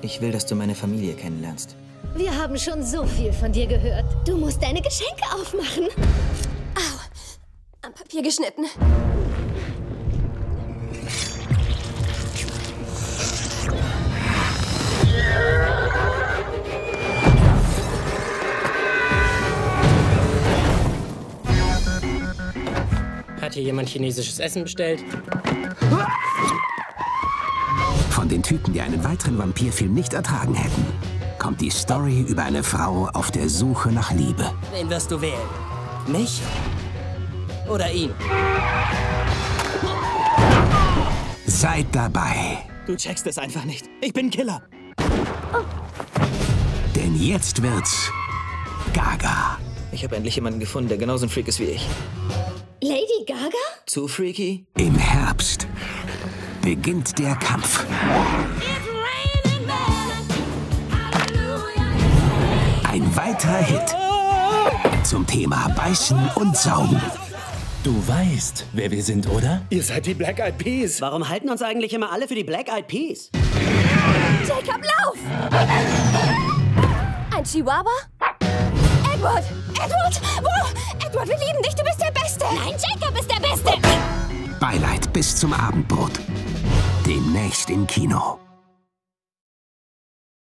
Ich will, dass du meine Familie kennenlernst. Wir haben schon so viel von dir gehört. Du musst deine Geschenke aufmachen. Au, am Papier geschnitten. Hat hier jemand chinesisches Essen bestellt? Von den Typen, die einen weiteren Vampirfilm nicht ertragen hätten, kommt die Story über eine Frau auf der Suche nach Liebe. Wen wirst du wählen? Mich? Oder ihn? Seid dabei, Du checkst es einfach nicht. Ich bin Killer. denn jetzt wird's Gaga. Ich habe endlich jemanden gefunden, der genauso ein Freak ist wie ich. Lady Gaga? Zu freaky? Im Herbst beginnt der Kampf. Ein weiterer Hit zum Thema Beißen und Saugen. Du weißt, wer wir sind, oder? Ihr seid die Black Eyed Peas. Warum halten uns eigentlich immer alle für die Black Eyed Peas? Jacob, lauf! Ein Chihuahua? Edward! Edward! Wo? Edward, wir lieben dich, du bist der Beste! Nein, Jacob ist der Beste! Beileid bis zum Abendbrot. Demnächst im Kino.